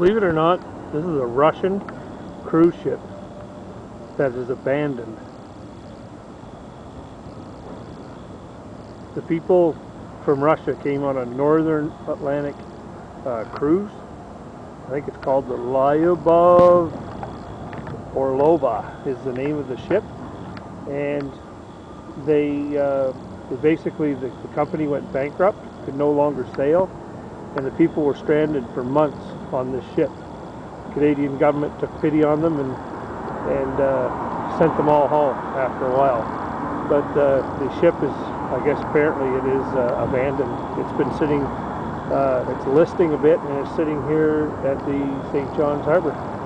Believe it or not, this is a Russian cruise ship that is abandoned. The people from Russia came on a northern Atlantic uh, cruise. I think it's called the Lyubov Orlova is the name of the ship. And they, uh, basically, the, the company went bankrupt, could no longer sail, and the people were stranded for months on this ship. The Canadian government took pity on them and, and uh, sent them all home after a while. But uh, the ship is, I guess apparently it is uh, abandoned. It's been sitting, uh, it's listing a bit and it's sitting here at the St. John's Harbor.